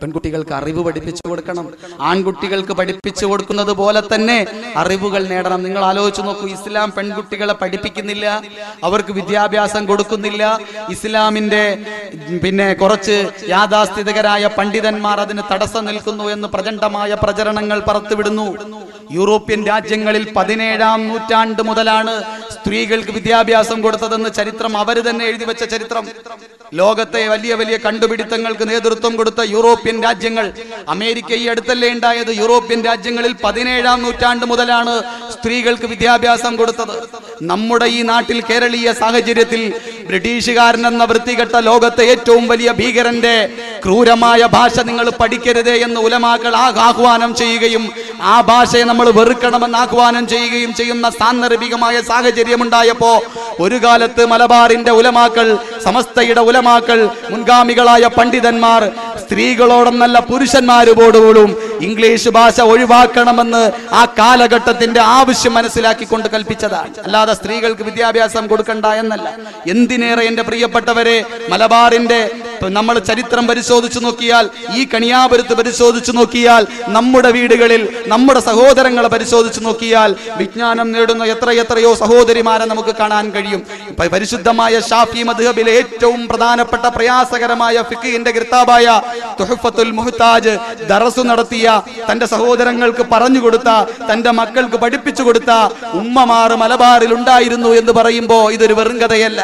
പെൺകുട്ടികൾക്ക് അറിവ് പഠിപ്പിച്ചു കൊടുക്കണം. ആൺകുട്ടികൾക്ക് പഠിപ്പിച്ചു കൊടുക്കുന്നത് പോലെ തന്നെ അറിവുകൾ നേടണം. നിങ്ങൾ ആലോചിച്ച് നോക്കൂ ഇസ്ലാം പെൺകുട്ടികളെ പഠിപ്പിക്കുന്നില്ല അവർക്ക് വിദ്യാഭ്യാസം കൊടുക്കുന്നില്ല. ഇസ്ലാമിന്റെ പിന്നെ കുറച്ച് യാഥാസ്ഥിതികരായ പണ്ഡിതന്മാർ അതിന് തടസ്സം നിൽക്കുന്നു എന്ന് പ്രചണ്ഡമായ പ്രചരണങ്ങൾ പറത്തുവിടുന്നു. യൂറോപ്യൻ രാജ്യങ്ങളിൽ പതിനേഴാം നൂറ്റാണ്ട് മുതലാണ് സ്ത്രീകൾക്ക് വിദ്യാഭ്യാസം കൊടുത്തതെന്ന് ചരിത്രം അവർ തന്നെ എഴുതി വെച്ച ചരിത്രം. ലോകത്തെ വലിയ വലിയ കണ്ടുപിടുത്തങ്ങൾക്ക് നേതൃത്വം കൊടുത്ത യൂറോപ്യൻ രാജ്യങ്ങൾ അമേരിക്ക ഈ അടുത്തല്ലേ ഉണ്ടായത്? യൂറോപ്യൻ രാജ്യങ്ങളിൽ പതിനേഴാം നൂറ്റാണ്ട് മുതലാണ് സ്ത്രീകൾക്ക് വിദ്യാഭ്യാസം കൊടുത്തത്. നമ്മുടെ ഈ നാട്ടിൽ കേരളീയ സാഹചര്യത്തിൽ ബ്രിട്ടീഷുകാരൻ എന്ന വൃത്തികെട്ട ലോകത്തെ ഏറ്റവും വലിയ ഭീകരന്റെ ക്രൂരമായ ഭാഷ നിങ്ങൾ പഠിക്കരുതേ എന്ന് ഉലമാക്കൾ ആഹ്വാനം ചെയ്യുകയും ആ ഭാഷയെ നമ്മൾ വെറുക്കണമെന്ന് ആഹ്വാനം ചെയ്യുകയും ചെയ്യുന്ന സാന്ദർഭികമായ സാഹചര്യം ഉണ്ടായപ്പോ ഒരു കാലത്ത് മലബാറിന്റെ ഉലമാക്കൾ സമസ്തയുടെ ഉലമാക്കൾ മുൻഗാമികളായ പണ്ഡിതന്മാർ സ്ത്രീകളോടെന്നല്ല പുരുഷന്മാരോടുകൂടും ഇംഗ്ലീഷ് ഭാഷ ഒഴിവാക്കണമെന്ന് ആ കാലഘട്ടത്തിന്റെ ആവശ്യം മനസ്സിലാക്കിക്കൊണ്ട് കൽപ്പിച്ചതാണ്. അല്ലാതെ സ്ത്രീകൾക്ക് വിദ്യാഭ്യാസം കൊടുക്കണ്ട എന്നല്ല. എന്തിനേറെ എന്റെ പ്രിയപ്പെട്ടവരെ മലബാറിന്റെ നമ്മൾ ചരിത്രം പരിശോധിച്ചു നോക്കിയാൽ ഈ കണിയാപുരത്ത് പരിശോധിച്ചു നോക്കിയാൽ നമ്മുടെ വീടുകളിൽ നമ്മുടെ സഹോദരങ്ങളെ പരിശോധിച്ചു നോക്കിയാൽ വിജ്ഞാനം നേടുന്ന എത്ര എത്രയോ സഹോദരിമാരെ നമുക്ക് കാണാൻ കഴിയും. പരിശുദ്ധമായ ഷാഫി മധുഹബിലെ ഏറ്റവും പ്രധാനപ്പെട്ട പ്രയാസകരമായ ഫിഖിന്റെ കിർത്താബായ തുഹഫത്തുൽ മുഹ്താജ് ദറസു നടത്തിയ തന്റെ സഹോദരങ്ങൾക്ക് പറഞ്ഞു കൊടുത്ത തന്റെ മക്കൾക്ക് പഠിപ്പിച്ചു കൊടുത്ത ഉമ്മമാർ മലബാറിൽ ഉണ്ടായിരുന്നു എന്ന് പറയുമ്പോ ഇതൊരു വെറും കഥയല്ല.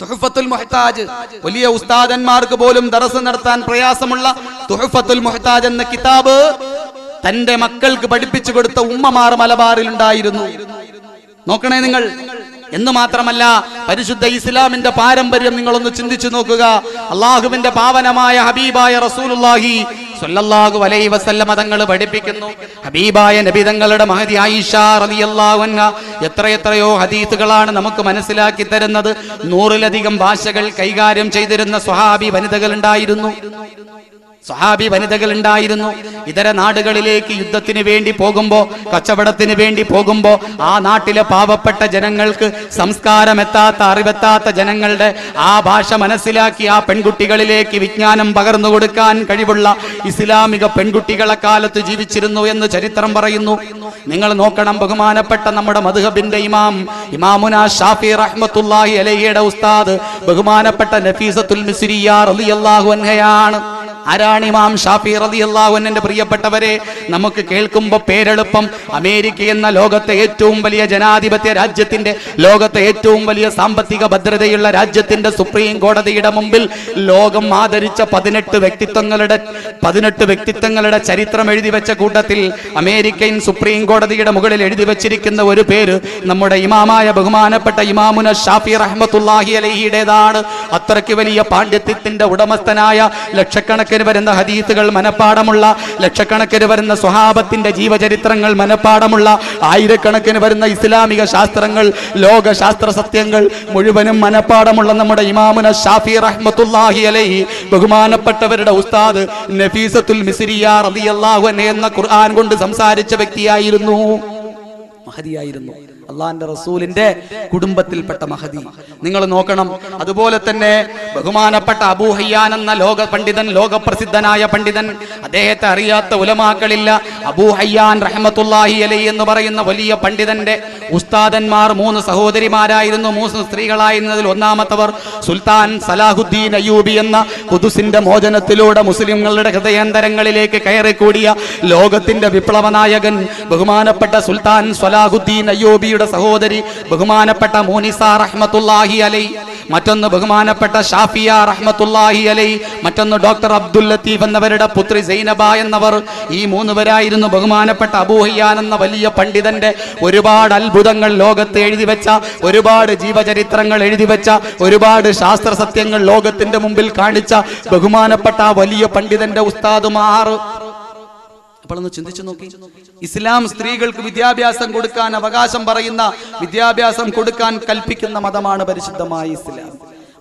തുഹഫത്തുൽ മുഹ്താജ്. വലിയ ഉസ്താദന്മാർക്ക് പോലും ദറസ് നടത്താൻ പ്രയാസമുള്ള തുഹഫത്തുൽ മുഹ്താജ് എന്ന കിതാബ് തന്റെ മക്കൾക്ക് പഠിപ്പിച്ചു കൊടുത്ത ഉമ്മമാർ മലബാറിൽ ഉണ്ടായിരുന്നു നോക്കണേ നിങ്ങൾ. എന്ന് മാത്രമല്ല പരിശുദ്ധ ഇസ്ലാമിന്റെ പാരമ്പര്യം നിങ്ങളൊന്ന് ചിന്തിച്ചു നോക്കുക. അള്ളാഹുവിന്റെ പാവനമായ ഹബീബായ റസൂലുള്ളാഹി സ്വല്ലല്ലാഹു അലൈഹി വസല്ലമ തങ്ങൾ പഠിപ്പിക്കുന്നു. ഹബീബായ നബി തങ്ങളുടെ മഹതി ആയിഷ റളിയല്ലാഹു അൻഹ എത്രയെത്രയോ ഹദീസുകളാണ് നമുക്ക് മനസ്സിലാക്കി തരുന്നത്. നൂറിലധികം ഭാഷകൾ കൈകാര്യം ചെയ്തിരുന്ന സ്വഹാബി വനിതകൾ ഉണ്ടായിരുന്നു സ്വഹാബി വനിതകൾ ഉണ്ടായിരുന്നു ഇതര നാടുകളിലേക്ക് യുദ്ധത്തിന് വേണ്ടി പോകുമ്പോ കച്ചവടത്തിന് വേണ്ടി പോകുമ്പോ ആ നാട്ടിലെ പാവപ്പെട്ട ജനങ്ങൾക്ക് സംസ്കാരം സംസ്കാരമെത്താത്ത അറിവെത്താത്ത ജനങ്ങളുടെ ആ ഭാഷ മനസ്സിലാക്കി ആ പെൺകുട്ടികളിലേക്ക് വിജ്ഞാനം പകർന്നു കൊടുക്കാൻ കഴിവുള്ള ഇസ്ലാമിക പെൺകുട്ടികളെ കാലത്ത് ജീവിച്ചിരുന്നു എന്ന് ചരിത്രം പറയുന്നു. നിങ്ങൾ നോക്കണം ബഹുമാനപ്പെട്ട നമ്മുടെ മധുഹബിന്റെ ഇമാം ഇമാമുന ഷാഫി റഹ്മത്തുല്ലാഹി അലഹിയുടെ ഉസ്താദ് ബഹുമാനപ്പെട്ട നഫീസത്തുൽ മിസിരിയാർ റളിയല്ലാഹു അൻഹയാണ്. ആരാണ് ഇമാം ഷാഫി റളിയല്ലാഹു അൻഹുവിന്റെ പ്രിയപ്പെട്ടവരെ? നമുക്ക് കേൾക്കുമ്പോൾ പേരെളുപ്പം. അമേരിക്ക എന്ന ലോകത്തെ ഏറ്റവും വലിയ ജനാധിപത്യ രാജ്യത്തിന്റെ ലോകത്തെ ഏറ്റവും വലിയ സാമ്പത്തിക ഭദ്രതയുള്ള രാജ്യത്തിന്റെ സുപ്രീം കോടതിയുടെ മുമ്പിൽ ലോകം ആദരിച്ച പതിനെട്ട് വ്യക്തിത്വങ്ങളുടെ പതിനെട്ട് വ്യക്തിത്വങ്ങളുടെ ചരിത്രം എഴുതി വെച്ച കൂട്ടത്തിൽ അമേരിക്കൻ സുപ്രീം കോടതിയുടെ മുകളിൽ എഴുതി വെച്ചിരിക്കുന്ന ഒരു പേര് നമ്മുടെ ഇമാമായ ബഹുമാനപ്പെട്ട ഇമാമുന ഷാഫി റഹ്മത്തുല്ലാഹി അലഹിയുടേതാണ്. അത്രയ്ക്ക് വലിയ പാണ്ഡിത്യത്തിന്റെ ഉടമസ്ഥനായ ലക്ഷക്കണക്കിന് വരുന്ന ഹദീസുകൾ മനപ്പാടമുള്ള ലക്ഷക്കണക്കിന് വരുന്ന സ്വഹാബത്തിന്റെ ജീവചരിത്രങ്ങൾ മനപ്പാടമുള്ള ആയിരക്കണക്കിന് വരുന്ന ഇസ്ലാമിക ശാസ്ത്രങ്ങൾ ലോക ശാസ്ത്ര സത്യങ്ങൾ മുഴുവനും മനപ്പാടമുള്ള നമ്മുടെ ഇമാമുന ഷാഫി റഹ്മത്തുല്ലാഹി അലൈഹി ബഹുമാനപ്പെട്ടവരുടെ ഉസ്താദ് നഫീസത്തുൽ മിസിരിയാർ റളിയല്ലാഹു അൻഹ എന്ന ഖുർആൻ കൊണ്ട് സംസാരിച്ച വ്യക്തിയായിരുന്നു. മഹതിയായിരുന്നു. അള്ളാന്റെ റസൂലിന്റെ കുടുംബത്തിൽപ്പെട്ട മഹതി നിങ്ങൾ നോക്കണം അതുപോലെ തന്നെ ബഹുമാനപ്പെട്ട അബൂഹയ്യാൻ എന്ന ലോക പണ്ഡിതൻ ലോകപ്രസിദ്ധനായ പണ്ഡിതൻ അദ്ദേഹത്തെ അറിയാത്ത ഉലമാക്കളില്ല. അബൂഹയ്യാൻ റഹ്മത്തുല്ലാഹി അലൈ എന്ന് പറയുന്ന വലിയ പണ്ഡിതന്റെ ഉസ്താദന്മാർ മൂന്ന് സഹോദരിമാരായിരുന്നു. മൂന്ന് സ്ത്രീകളായിരുന്നതിൽ ഒന്നാമത്തവർ സുൽത്താൻ സലാഹുദ്ദീൻ അയ്യൂബി എന്ന കുതുസിന്റെ മോചനത്തിലൂടെ മുസ്ലിങ്ങളുടെ ഹൃദയാന്തരങ്ങളിലേക്ക് കയറിക്കൂടിയ ലോകത്തിന്റെ വിപ്ലവനായകൻ ബഹുമാനപ്പെട്ട സുൽത്താൻ സലാഹുദ്ദീൻ അയ്യൂബിയുടെ സഹോദരി ബഹുമാനപ്പെട്ട മോനിസ റഹ്മത്തുല്ലാഹി അലൈ മറ്റൊന്ന് ബഹുമാനപ്പെട്ട ഷാഫിയ റഹ്മത്തുല്ലാഹി അലൈ മറ്റൊന്ന് ഡോക്ടർ അബ്ദുൽ ലത്തീഫ് എന്നവരുടെ പുത്രി സൈനബ എന്നവർ ഈ മൂന്നുപേരായിരുന്നു ബഹുമാനപ്പെട്ട അബൂഹയ്യാൻ എന്ന വലിയ പണ്ഡിതന്റെ ഒരുപാട് അത്ഭുതങ്ങൾ ലോകത്ത് എഴുതി വെച്ച ഒരുപാട് ജീവചരിത്രങ്ങൾ എഴുതി വെച്ച ഒരുപാട് ശാസ്ത്ര സത്യങ്ങൾ ലോകത്തിന്റെ മുമ്പിൽ കാണിച്ച ബഹുമാനപ്പെട്ട ആ വലിയ പണ്ഡിതന്റെ ഉസ്താദുമാർ അപ്പോഴൊന്ന് ചിന്തിച്ചു നോക്കി. ഇസ്ലാം സ്ത്രീകൾക്ക് വിദ്യാഭ്യാസം കൊടുക്കാൻ അവകാശം പറയുന്ന വിദ്യാഭ്യാസം കൊടുക്കാൻ കൽപ്പിക്കുന്ന മതമാണ് പരിശുദ്ധമായ ഇസ്ലാം.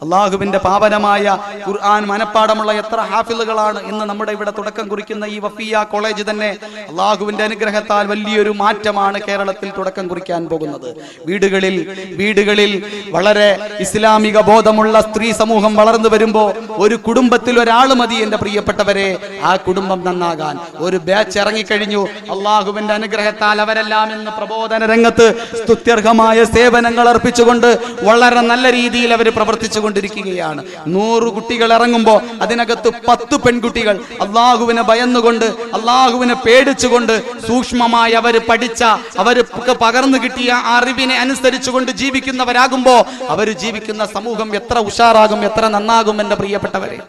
അള്ളാഹുവിന്റെ പാവനമായ ഖുർആൻ മനപ്പാടമുള്ള എത്ര ഹാഫിലുകളാണ് ഇന്ന് നമ്മുടെ ഇവിടെ തുടക്കം കുറിക്കുന്ന ഈ വഫിയ കോളേജ് തന്നെ അള്ളാഹുവിന്റെ അനുഗ്രഹത്താൽ വലിയൊരു മാറ്റമാണ് കേരളത്തിൽ തുടക്കം കുറിക്കാൻ പോകുന്നത്. വീടുകളിൽ വീടുകളിൽ വളരെ ഇസ്ലാമിക ബോധമുള്ള സ്ത്രീ സമൂഹം വളർന്നു വരുമ്പോ ഒരു കുടുംബത്തിൽ ഒരാൾ മതി എന്റെ പ്രിയപ്പെട്ടവരെ. ആ കുടുംബം നന്നാകാൻ ഒരു ബാച്ച് ഇറങ്ങിക്കഴിഞ്ഞു. അള്ളാഹുവിന്റെ അനുഗ്രഹത്താൽ അവരെല്ലാം ഇന്ന് പ്രബോധന രംഗത്ത് സ്തുത്യർഹമായ സേവനങ്ങൾ അർപ്പിച്ചുകൊണ്ട് വളരെ നല്ല രീതിയിൽ അവർ പ്രവർത്തിച്ചു കൊണ്ടിരിക്കുകയാണ് നൂറ് കുട്ടികൾ ഇറങ്ങുമ്പോൾ അതിനകത്ത് പത്ത് പെൺകുട്ടികൾ. അള്ളാഹുവിനെ ഭയന്നുകൊണ്ട് അള്ളാഹുവിനെ പേടിച്ചുകൊണ്ട് സൂക്ഷ്മമായി അവർ പഠിച്ച അവർ പകർന്നു കിട്ടിയ അറിവിനെ അനുസരിച്ചുകൊണ്ട് ജീവിക്കുന്നവരാകുമ്പോൾ അവർ ജീവിക്കുന്ന സമൂഹം എത്ര ഉഷാറാകും എത്ര നന്നാകും എന്റെ പ്രിയപ്പെട്ടവരെ.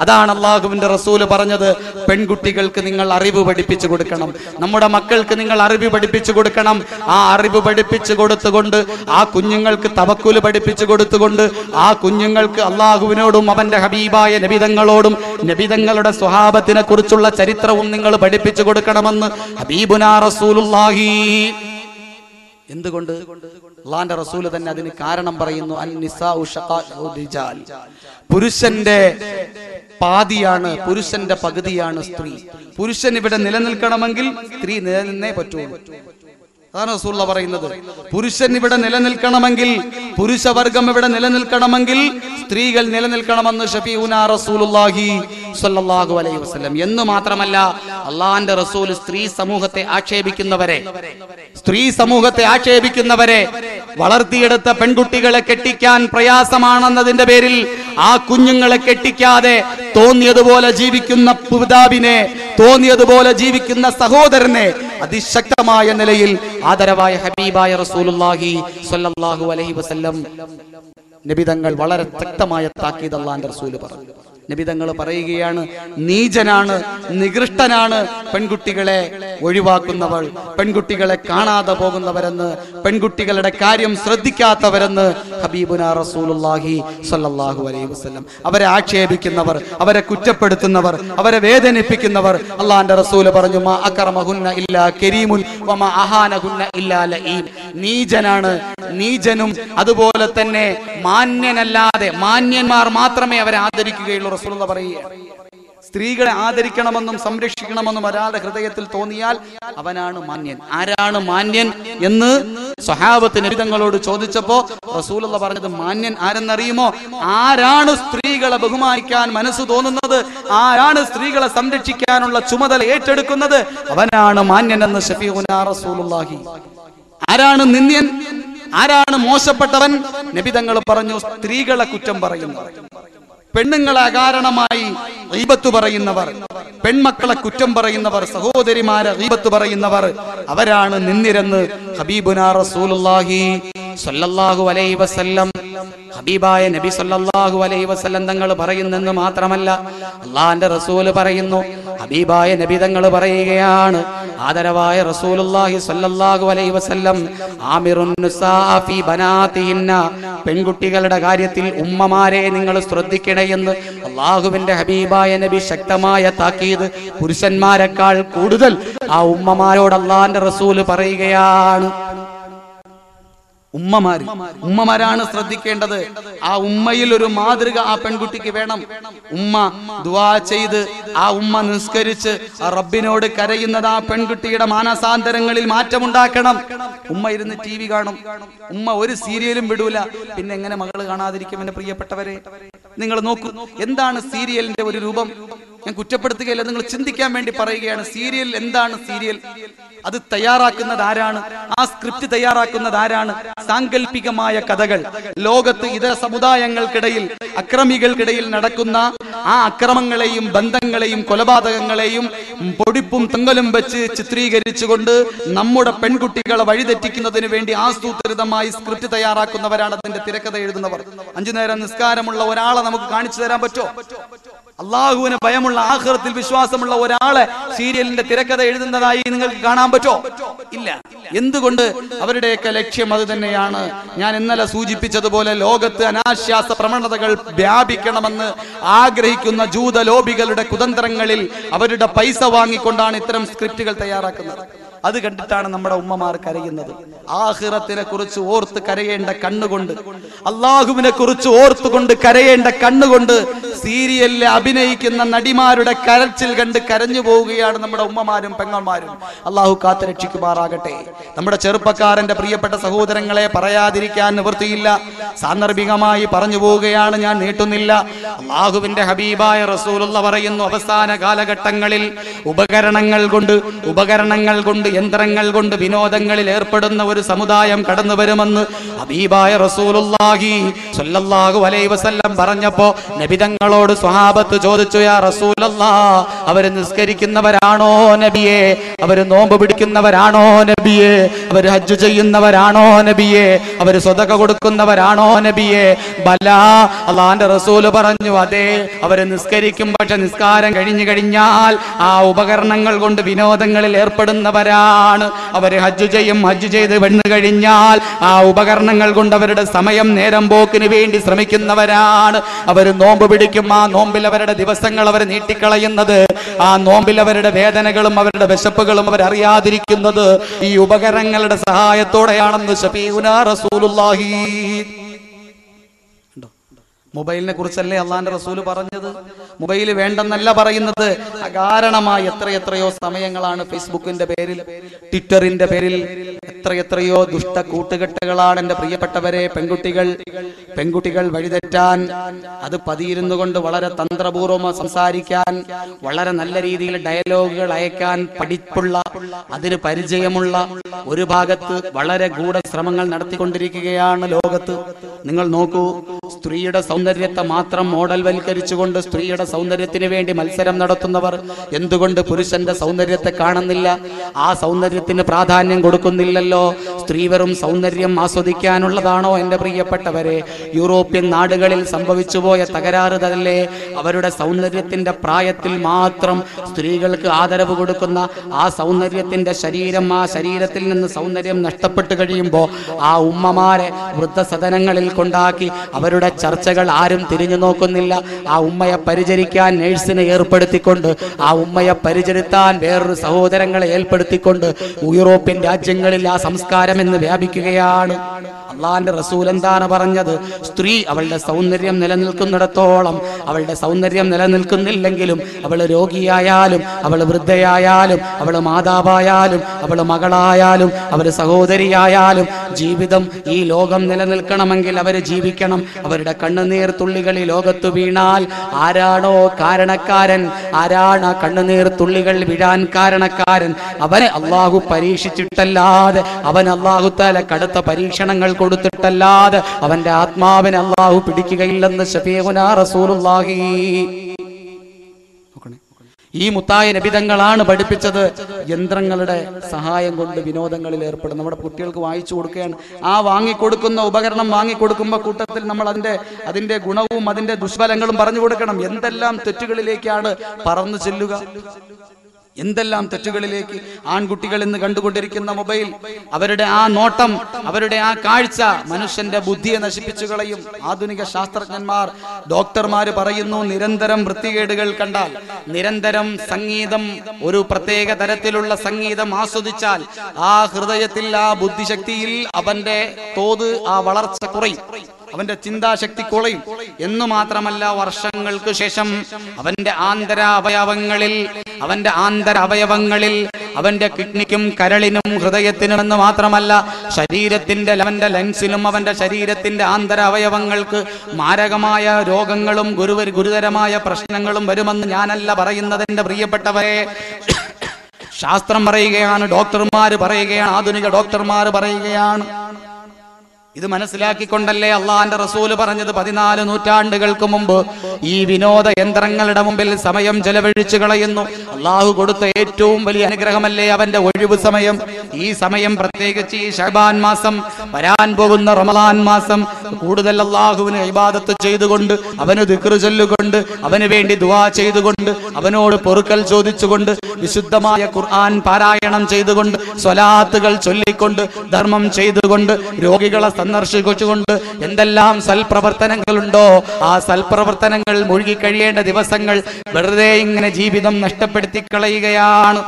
അതാണ് അള്ളാഹുവിന്റെ റസൂൽ പറഞ്ഞത്. പെൺകുട്ടികൾക്ക് നിങ്ങൾ അറിവ് പഠിപ്പിച്ചു കൊടുക്കണം. നമ്മുടെ മക്കൾക്ക് നിങ്ങൾ അറിവ് പഠിപ്പിച്ചു കൊടുക്കണം. ആ അറിവ് പഠിപ്പിച്ചു കൊടുത്തുകൊണ്ട് ആ കുഞ്ഞുങ്ങൾക്ക് തവക്കുൽ പഠിപ്പിച്ചു കൊടുത്തുകൊണ്ട് ആ കുഞ്ഞുങ്ങൾക്ക് അള്ളാഹുവിനോടും അവന്റെ ഹബീബായ നബിതങ്ങളോടും നബിതങ്ങളുടെ സ്വഭാവത്തിനെ കുറിച്ചുള്ള ചരിത്രവും നിങ്ങൾ പഠിപ്പിച്ചു കൊടുക്കണമെന്ന് ഹബീബുനാ റസൂലുല്ലാഹി എന്തുകൊണ്ട്? അള്ളാന്റെ റസൂൽ തന്നെ അതിന് കാരണം പറയുന്നു പുരുഷന്റെ പാതിയാണ് പുരുഷന്റെ പകുതിയാണ് സ്ത്രീ. പുരുഷൻ ഇവിടെ നിലനിൽക്കണമെങ്കിൽ സ്ത്രീ നിലനിന്നേ പറ്റുള്ളൂ. അതാണ് റസൂള്ള പറയുന്നത്. പുരുഷൻ ഇവിടെ നിലനിൽക്കണമെങ്കിൽ പുരുഷവർഗം ഇവിടെ നിലനിൽക്കണമെങ്കിൽ സ്ത്രീകൾ നിലനിൽക്കണമെന്ന് ഷഫീഉന റസൂലുള്ളാഹി സ്വല്ലല്ലാഹു അലൈഹി വസല്ലം. എന്ന് മാത്രമല്ല അള്ളാന്റെ റസൂൽ സ്ത്രീ സമൂഹത്തെ ആക്ഷേപിക്കുന്നവരെ സ്ത്രീ സമൂഹത്തെ ആക്ഷേപിക്കുന്നവരെ വളർത്തിയെടുത്ത പെൺകുട്ടികളെ കെട്ടിക്കാൻ പ്രയാസമാണെന്നതിന്റെ പേരിൽ ആ കുഞ്ഞുങ്ങളെ കെട്ടിക്കാതെ തോന്നിയതുപോലെ ജീവിക്കുന്ന പിതാവിനെ തോന്നിയതുപോലെ ജീവിക്കുന്ന സഹോദരനെ അതിശക്തമായ നിലയിൽ ആദരവായ ഹബീബായ റസൂലുള്ളാഹി സ്വല്ലല്ലാഹു അലൈഹി വസല്ലം നബിതങ്ങൾ വളരെ ശക്തമായ താക്കീത് അള്ളാന്റെ റസൂൽ പറഞ്ഞു. നബിതങ്ങൾ പറയുകയാണ് നീചനാണ് നികൃഷ്ടനാണ് പെൺകുട്ടികളെ ഒഴിവാക്കുന്നവൾ. പെൺകുട്ടികളെ കാണാതെ പോകുന്നവരെന്ന് പെൺകുട്ടികളുടെ കാര്യം ശ്രദ്ധിക്കാത്തവരെന്ന് ഹബീബുന റസൂലുല്ലാഹി സ്വല്ലല്ലാഹു അലൈഹി വസല്ലം. അവരെ ആക്ഷേപിക്കുന്നവർ അവരെ കുറ്റപ്പെടുത്തുന്നവർ അവരെ വേദനിപ്പിക്കുന്നവർ അള്ളാന്റെ റസൂൽ പറഞ്ഞു മാ അക്രമഹുന്ന ഇല്ലാ കരീമുൻ അഹാനഹുന്ന ഇല്ലാ ലഈം. നീചനാണ് നീചനും അതുപോലെ തന്നെ മാന്യനല്ലാതെ മാന്യന്മാർ മാത്രമേ അവരെ ആദരിക്കുകയുള്ളൂ റസൂലുള്ള പറയുക സ്ത്രീകളെ ആദരിക്കണമെന്നും സംരക്ഷിക്കണമെന്നും ഒരാളുടെ ഹൃദയത്തിൽ തോന്നിയാൽ അവനാണ് മാന്യൻ. ആരാണ് മാന്യൻ എന്ന് സ്വഹാബത്തിന് നബിതങ്ങളോട് ചോദിച്ചപ്പോ റസൂലുള്ള പറഞ്ഞത് മാന്യൻ ആരെന്നറിയുമോ? ആരാണ് സ്ത്രീകളെ ബഹുമാനിക്കാൻ മനസ്സ് തോന്നുന്നത്? ആരാണ് സ്ത്രീകളെ സംരക്ഷിക്കാനുള്ള ചുമതല ഏറ്റെടുക്കുന്നത്? അവനാണ് മാന്യൻ എന്ന് ഷഫീഖുനാ റസൂലുള്ളാഹി. ആരാണ് നിന്ദ്യൻ? ആരാണ് മോശപ്പെട്ടവൻ? നബിതങ്ങൾ പറഞ്ഞു സ്ത്രീകളെ കുറ്റം പറയുന്നു. പെണ്ണുങ്ങളെ അകാരണമായി റീബത്ത് പറയുന്നവർ പെൺമക്കളെ കുറ്റം പറയുന്നവർ സഹോദരിമാരെ റീബത്ത് പറയുന്നവർ അവരാണ് നിന്നിരെന്ന് ഹബീബുനാ റസൂലുള്ളാഹി സല്ലല്ലാഹു അലൈഹി വസല്ലം ഹബീബായ നബി സല്ലല്ലാഹു അലൈഹി വസല്ലം തങ്ങൾ പറയുന്നെന്ന് മാത്രമല്ല അള്ളാന്റെ റസൂൽ പറയുന്നു ഹബീബായ നബി തങ്ങൾ പറയുകയാണ് ആദരവായ റസൂലുള്ളാഹി സല്ലല്ലാഹു അലൈഹി വസല്ലം ആമിറുൻ നിസാ ഫീ ബനാതിഹിന്ന പെൺകുട്ടികളുടെ കാര്യത്തിൽ ഉമ്മമാരെ നിങ്ങൾ ശ്രദ്ധിക്കണേ എന്ന് അള്ളാഹുവിന്റെ ഹബീബായ നബി ശക്തമായ താക്കീത് പുരുഷന്മാരെക്കാൾ കൂടുതൽ ആ ഉമ്മമാരോട് അള്ളാന്റെ റസൂൽ പറയുകയാണ്. ഉമ്മമാര്. ഉമ്മമാരാണ് ശ്രദ്ധിക്കേണ്ടത്. ആ ഉമ്മയിൽ ഒരു മാതൃക ആ പെൺകുട്ടിക്ക് വേണം. ഉമ്മ ദുവാ ചെയ്ത് ആ ഉമ്മ നിസ്കരിച്ച് ആ റബ്ബിനോട് കരയുന്നത് ആ പെൺകുട്ടിയുടെ മാനസാന്തരങ്ങളിൽ മാറ്റമുണ്ടാക്കണം. ഉമ്മ ഇരുന്ന് ടി വി കാണും. ഉമ്മ ഒരു സീരിയലും വിടൂല. പിന്നെ എങ്ങനെ മകൾ കാണാതിരിക്കും എന്റെ പ്രിയപ്പെട്ടവരെ? നിങ്ങൾ നോക്കൂ. എന്താണ് സീരിയലിന്റെ ഒരു രൂപം? ഞാൻ കുറ്റപ്പെടുത്തുകയല്ല നിങ്ങൾ ചിന്തിക്കാൻ വേണ്ടി പറയുകയാണ്. സീരിയൽ എന്താണ് സീരിയൽ? അത് തയ്യാറാക്കുന്നത് ആരാണ്? ആ സ്ക്രിപ്റ്റ് തയ്യാറാക്കുന്നത് ആരാണ്? സാങ്കല്പികമായ കഥകൾ. ലോകത്ത് ഇതര സമുദായങ്ങൾക്കിടയിൽ അക്രമികൾക്കിടയിൽ നടക്കുന്ന ആ അക്രമങ്ങളെയും ബന്ധങ്ങളെയും കൊലപാതകങ്ങളെയും പൊടിപ്പും തങ്ങലും വെച്ച് ചിത്രീകരിച്ചുകൊണ്ട് നമ്മുടെ പെൺകുട്ടികളെ വഴിതെറ്റിക്കുന്നതിന് വേണ്ടി ആസൂത്രിതമായി സ്ക്രിപ്റ്റ് തയ്യാറാക്കുന്നവരാണ് അതിന്റെ തിരക്കഥ എഴുതുന്നവർ. അഞ്ചു നേരം നിസ്കാരമുള്ള ഒരാളെ നമുക്ക് കാണിച്ചു തരാൻ പറ്റോ അള്ളാഹുവിന് ഭയമുള്ള ആഹ്റത്തിൽ വിശ്വാസമുള്ള ഒരാളെ സീരിയലിന്റെ തിരക്കഥ എഴുതുന്നതായി നിങ്ങൾക്ക് കാണാൻ പറ്റോ? ഇല്ല. എന്തുകൊണ്ട്? അവരുടെയൊക്കെ ലക്ഷ്യം അത് തന്നെയാണ്. ഞാൻ ഇന്നലെ സൂചിപ്പിച്ചതുപോലെ ലോകത്ത് അനാശ്വാസ പ്രവണതകൾ വ്യാപിക്കണമെന്ന് ആഗ്രഹിക്കുന്ന ജൂത ലോബികളുടെ കുതന്ത്രങ്ങളിൽ അവരുടെ പൈസ വാങ്ങിക്കൊണ്ടാണ് ഇത്തരം സ്ക്രിപ്റ്റുകൾ തയ്യാറാക്കുന്നത്. അത് കണ്ടിട്ടാണ് നമ്മുടെ ഉമ്മമാർ കരയുന്നത്. ആഹിറത്തിനെ കുറിച്ച് ഓർത്ത് കരയേണ്ട കണ്ണുകൊണ്ട് അള്ളാഹുവിനെ കുറിച്ച് ഓർത്തുകൊണ്ട് കരയേണ്ട കണ്ണുകൊണ്ട് സീരിയലിൽ അഭിനയിക്കുന്ന നടിമാരുടെ കരച്ചിൽ കണ്ട് കരഞ്ഞു പോവുകയാണ് നമ്മുടെ ഉമ്മമാരും പെങ്ങന്മാരും. അള്ളാഹു കാത്തുരക്ഷിക്കുമാറാകട്ടെ നമ്മുടെ ചെറുപ്പക്കാരന്റെ പ്രിയപ്പെട്ട സഹോദരങ്ങളെ പറയാതിരിക്കാൻ നിവൃത്തിയില്ല. സാന്ദർഭികമായി പറഞ്ഞു പോവുകയാണ് ഞാൻ നീട്ടുന്നില്ല. അള്ളാഹുവിന്റെ ഹബീബായ റസൂലുള്ള പറയുന്നു അവസാന കാലഘട്ടങ്ങളിൽ ഉപകരണങ്ങൾ കൊണ്ട് ഉപകരണങ്ങൾ കൊണ്ട് യന്ത്രങ്ങൾ കൊണ്ട് വിനോദങ്ങളിൽ ഏർപ്പെടുന്ന ഒരു സമുദായം കടന്നു വരുമെന്ന് ഹബീബായ റസൂലുല്ലാഹി സല്ലല്ലാഹു അലൈഹി വസല്ലം പറഞ്ഞപ്പോ നബിതങ്ങളോട് സ്വഹാബത്ത് ചോദിച്ചു യാ റസൂലല്ലാ അവർ നിസ്കരിക്കുന്നവരാണോ നബിയെ? അവർ നോമ്പ് പിടിക്കുന്നവരാണോ നബിയെ? അവർ ഹജ്ജ് ചെയ്യുന്നവരാണോ നബിയെ? അവർ സ്വതക കൊടുക്കുന്നവരാണോ നബിയെ? ബലാ അള്ളാന്റെ റസൂൽ പറഞ്ഞു അതെ അവർ നിസ്കരിക്കും പക്ഷെ നിസ്കാരം കഴിഞ്ഞു കഴിഞ്ഞാൽ ആ ഉപകരണങ്ങൾ കൊണ്ട് വിനോദങ്ങളിൽ ഏർപ്പെടുന്നവരാണ് അവർ ഹജ്ജ് ചെയ്യും ഹജ്ജ് ചെയ്ത് വെണ്ണു കഴിഞ്ഞാൽ ആ ഉപകരണങ്ങൾ കൊണ്ട് അവരുടെ സമയം നേരം പോക്കിന് വേണ്ടി ശ്രമിക്കുന്നവരാണ്. അവർ നോമ്പ് പിടിക്കും ആ നോമ്പിൽ അവരുടെ ദിവസങ്ങൾ അവർ നീട്ടിക്കളയുന്നത്. ആ നോമ്പിൽ അവരുടെ വേദനകളും അവരുടെ വിശപ്പുകളും അവർ അറിയാതിരിക്കുന്നത് ഈ ഉപകരണങ്ങളുടെ സഹായത്തോടെയാണെന്ന് ഷഫീഉനാ റസൂലുള്ളാഹി മൊബൈലിനെ കുറിച്ചല്ലേ അള്ളാന്റെ റസൂൽ പറഞ്ഞത്? മൊബൈൽ വേണ്ടെന്നല്ല പറയുന്നത്. അകാരണമായി എത്രയെത്രയോ സമയങ്ങളാണ് ഫേസ്ബുക്കിന്റെ പേരിൽ ട്വിറ്ററിന്റെ പേരിൽ എത്രയെത്രയോ ദുഷ്ട കൂട്ടുകെട്ടുകളാണ് എന്റെ പ്രിയപ്പെട്ടവരെ പെൺകുട്ടികൾ പെൺകുട്ടികൾ വഴിതെറ്റാൻ. അത് പതിയിരുന്നു കൊണ്ട് വളരെ തന്ത്രപൂർവം സംസാരിക്കാൻ വളരെ നല്ല രീതിയിൽ ഡയലോഗുകൾ അയക്കാൻ പഠിപ്പുള്ള അതിന് പരിചയമുള്ള ഒരു ഭാഗത്ത് വളരെ ഗൂഢശ്രമങ്ങൾ നടത്തിക്കൊണ്ടിരിക്കുകയാണ് ലോകത്ത്. നിങ്ങൾ നോക്കൂ സ്ത്രീയുടെ സൗന്ദര്യത്തെ മാത്രം മോഡൽ വൽക്കരിച്ചുകൊണ്ട് സ്ത്രീയുടെ സൗന്ദര്യത്തിന് വേണ്ടി മത്സരം നടത്തുന്നവർ എന്തുകൊണ്ട് പുരുഷന്റെ സൗന്ദര്യത്തെ കാണുന്നില്ല? ആ സൗന്ദര്യത്തിന് പ്രാധാന്യം കൊടുക്കുന്നില്ലല്ലോ. സ്ത്രീ വെറും സൗന്ദര്യം ആസ്വദിക്കാനുള്ളതാണോ എന്റെ പ്രിയപ്പെട്ടവരെ? യൂറോപ്യൻ നാടുകളിൽ സംഭവിച്ചുപോയ തകരാറ് തല്ലേ അവരുടെ സൗന്ദര്യത്തിന്റെ പ്രായത്തിൽ മാത്രം സ്ത്രീകൾക്ക് ആദരവ് കൊടുക്കുന്ന ആ സൗന്ദര്യത്തിന്റെ ശരീരം ആ ശരീരത്തിൽ നിന്ന് സൗന്ദര്യം നഷ്ടപ്പെട്ടു കഴിയുമ്പോൾ ആ ഉമ്മമാരെ വൃദ്ധസദനങ്ങളിൽ കൊണ്ടാക്കി അവരുടെ ചർച്ചകൾ ആരും തിരിഞ്ഞു നോക്കുന്നില്ല. ആ ഉമ്മയെ പരിചരിക്കാൻ നേഴ്സിനെ ഏർപ്പെടുത്തിക്കൊണ്ട് ആ ഉമ്മയെ പരിചരിത്താൻ വേറൊരു സഹോദരങ്ങളെ ഏർപ്പെടുത്തിക്കൊണ്ട് യൂറോപ്യൻ രാജ്യങ്ങളിൽ ആ സംസ്കാരം എന്ന് വ്യാപിക്കുകയാണ്. അള്ളാന്റെ റസൂൽ എന്താണ് പറഞ്ഞത്? സ്ത്രീ അവളുടെ സൗന്ദര്യം നിലനിൽക്കുന്നിടത്തോളം അവളുടെ സൗന്ദര്യം നിലനിൽക്കുന്നില്ലെങ്കിലും അവൾ രോഗിയായാലും അവൾ വൃദ്ധയായാലും അവൾ മാതാവായാലും അവൾ മകളായാലും അവൾ സഹോദരിയായാലും ജീവിതം ഈ ലോകം നിലനിൽക്കണമെങ്കിൽ അവർ ജീവിക്കണം. അവരുടെ കണ്ണുനീർ തുള്ളികൾ ഈ ലോകത്ത് വീണാൽ ആരാണോ കാരണക്കാരൻ ആരാണ് ആ കണ്ണുനീർ തുള്ളികൾ വീഴാൻ കാരണക്കാരൻ അവനെ അള്ളാഹു പരീക്ഷിച്ചിട്ടല്ലാതെ അവൻ അള്ളാഹു താല കടുത്ത പരീക്ഷണങ്ങൾ കൊടുത്തിട്ടല്ലാതെ അവന്റെ ആത്മാവിനെ അള്ളാഹു പിടിക്കുകയില്ലെന്ന് ഷഫീഖുനാ റസൂലുള്ളാഹി. ഈ മുത്തായ നബിതങ്ങളാണ് പഠിപ്പിച്ചത്. യന്ത്രങ്ങളുടെ സഹായം കൊണ്ട് വിനോദങ്ങളിൽ ഏർപ്പെടും. നമ്മുടെ കുട്ടികൾക്ക് വായിച്ചു കൊടുക്കുകയാണ്. ആ വാങ്ങിക്കൊടുക്കുന്ന ഉപകരണം വാങ്ങിക്കൊടുക്കുമ്പോൾ കൂട്ടത്തിൽ നമ്മൾ അതിന്റെ അതിന്റെ ഗുണവും അതിന്റെ ദുഷ്ഫലങ്ങളും പറഞ്ഞു കൊടുക്കണം. എന്തെല്ലാം തെറ്റുകളിലേക്കാണ് പറന്നു ചെല്ലുക? എന്തെല്ലാം തെറ്റുകളിലേക്ക് ആൺകുട്ടികൾ ഇന്ന് കണ്ടുകൊണ്ടിരിക്കുന്ന മൊബൈൽ അവരുടെ ആ നോട്ടം അവരുടെ ആ കാഴ്ച മനുഷ്യന്റെ ബുദ്ധിയെ നശിപ്പിച്ചു കളയും. ആധുനിക ശാസ്ത്രജ്ഞന്മാർ ഡോക്ടർമാര് പറയുന്നു നിരന്തരം വൃത്തികേടുകൾ കണ്ടാൽ നിരന്തരം സംഗീതം ഒരു പ്രത്യേക തരത്തിലുള്ള സംഗീതം ആസ്വദിച്ചാൽ ആ ഹൃദയത്തിൽ ആ ബുദ്ധിശക്തിയിൽ അവന്റെ തോത് ആ വളർച്ച കുറയും. അവന്റെ ചിന്താശക്തി കുളയും. എന്നു മാത്രമല്ല വർഷങ്ങൾക്ക് ശേഷം അവന്റെ ആന്തര അവയവങ്ങളിൽ അവന്റെ ആന്തര അവയവങ്ങളിൽ അവന്റെ കിഡ്നിക്കും കരളിനും ഹൃദയത്തിനും എന്ന് മാത്രമല്ല ശരീരത്തിന്റെ അവന്റെ ലങ്സിനും അവന്റെ ശരീരത്തിന്റെ ആന്തര അവയവങ്ങൾക്ക് മാരകമായ രോഗങ്ങളും ഗുരുവ ഗുരുതരമായ പ്രശ്നങ്ങളും വരുമെന്ന് ഞാനല്ല പറയുന്നത് എന്റെ പ്രിയപ്പെട്ടവരെ. ശാസ്ത്രം പറയുകയാണ് ഡോക്ടർമാർ പറയുകയാണ് ആധുനിക ഡോക്ടർമാർ പറയുകയാണ്. ഇത് മനസ്സിലാക്കിക്കൊണ്ടല്ലേ അള്ളാന്റെ റസൂൽ പറഞ്ഞത് പതിനാല് നൂറ്റാണ്ടുകൾക്ക് മുമ്പ്? ഈ വിനോദ യന്ത്രങ്ങളുടെ മുമ്പിൽ സമയം ചെലവഴിച്ചു കളയുന്നു. അള്ളാഹു കൊടുത്ത ഏറ്റവും വലിയ അനുഗ്രഹമല്ലേ അവന്റെ ഒഴിവ് സമയം? ഈ സമയം പ്രത്യേകിച്ച് ഈ ഷഹബാൻ മാസം വരാൻ പോകുന്ന റമദാൻ മാസം കൂടുതൽ അള്ളാഹുവിന് ഇബാദത്ത് ചെയ്തുകൊണ്ട് അവന് ദിക്റ് ചൊല്ലുകൊണ്ട് അവന് വേണ്ടി ദുവാ ചെയ്തുകൊണ്ട് അവനോട് പൊറുക്കൽ ചോദിച്ചുകൊണ്ട് വിശുദ്ധമായ ഖുർആൻ പാരായണം ചെയ്തുകൊണ്ട് സ്വലാത്തുകൾ ചൊല്ലിക്കൊണ്ട് ധർമ്മം ചെയ്തുകൊണ്ട് രോഗികളെ സന്ദർശിച്ചുകൊണ്ട് എന്തെല്ലാം സൽപ്രവർത്തനങ്ങളുണ്ടോ ആ സൽപ്രവർത്തനങ്ങൾ മുഴുകി കഴിയേണ്ട ദിവസങ്ങൾ വെറുതെ ഇങ്ങനെ ജീവിതം നഷ്ടപ്പെടുത്തി കളയുകയാണ്